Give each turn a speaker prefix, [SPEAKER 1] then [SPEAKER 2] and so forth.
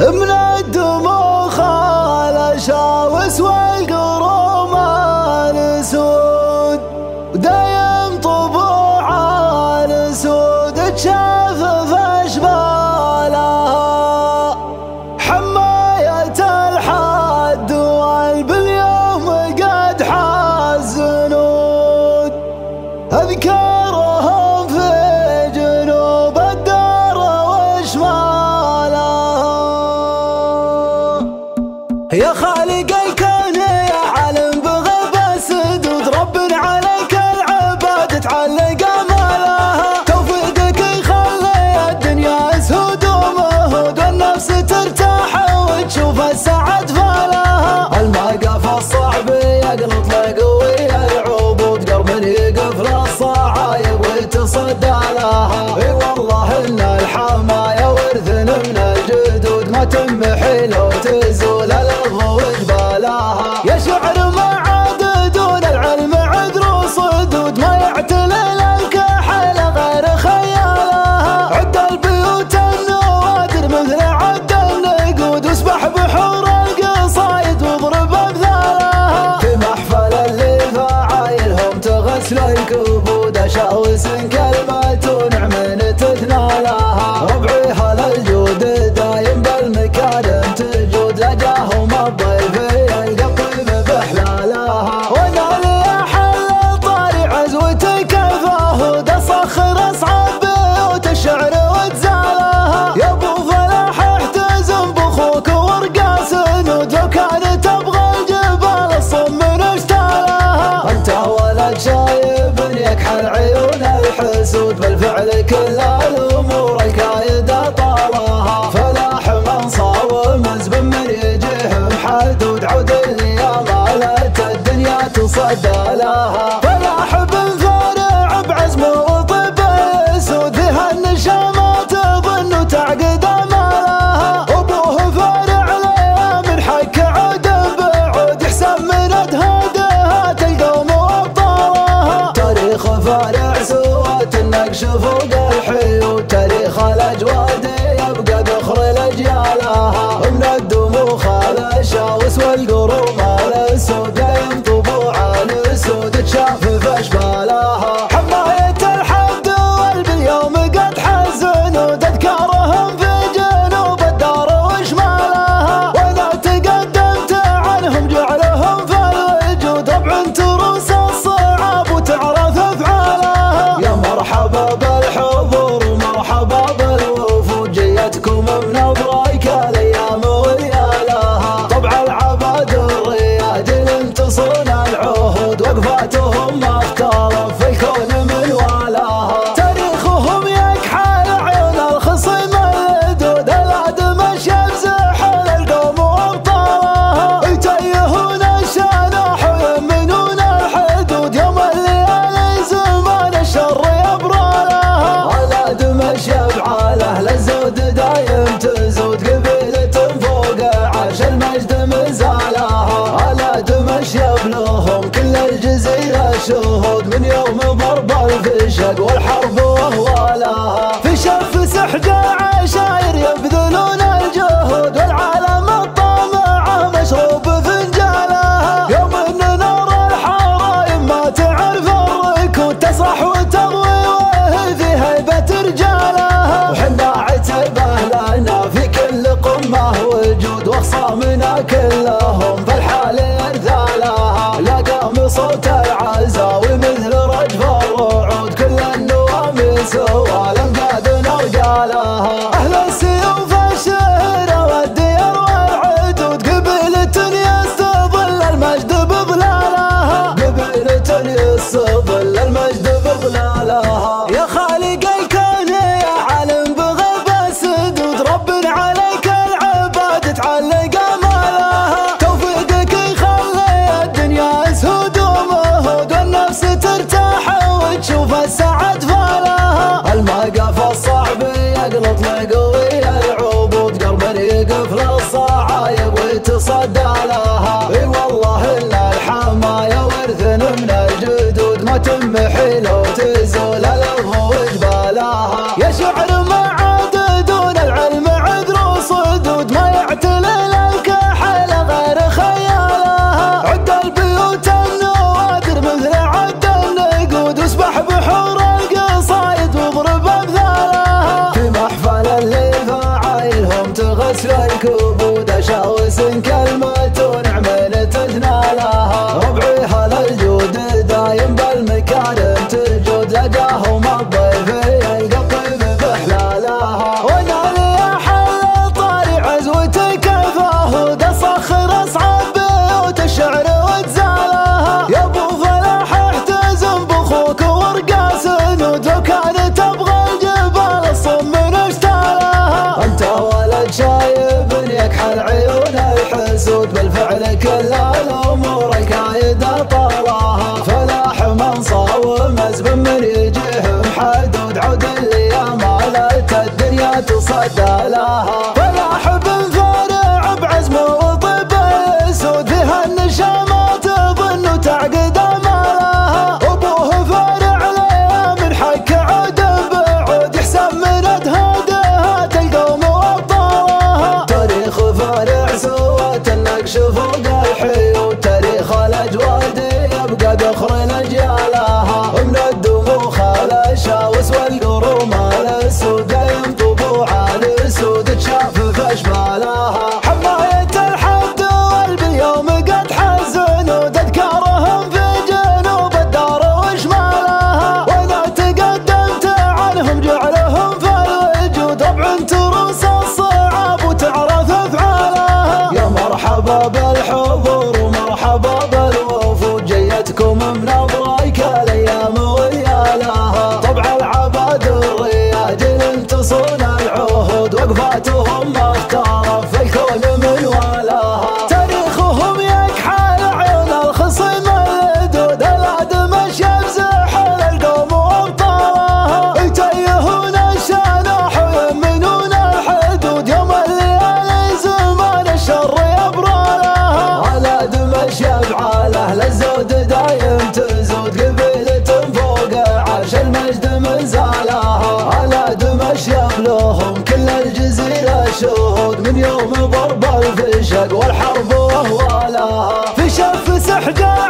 [SPEAKER 1] من الدموع خال شاوس والقلوب يا خالق عليك الأمور الكايده طالها فلاح من صاوم مزب من يجيه محدود عود يا مالت الدنيا تصدى لها فلاح بن زارع بعزم وطب اسود النشامة تظن تعقد امالها أبوه فارع لها من حك عود بعود يحسب من ادهادها تلقى وطالها تاريخ فارع شفوق الحيوت تاريخ الأجواد يبقى ذخر لاجيالها من الدم على الشاوس والقروم على السود ينطبوا على السود. تشافي يوم ضرب الفشق والحرب so hard. يقلط لقوي العبود قلبه يقف للصعايب ويتصدى لها. إي والله إلا الحماية ورث من الجدود ما تمحي لو تزود شايب يكحل عيونه الحسود بالفعل كل الأمور كايده طراها. فلاح من صاوم ازب من يجيهم حدود عود اللي مالت الدنيا تصدى لها. baba. घर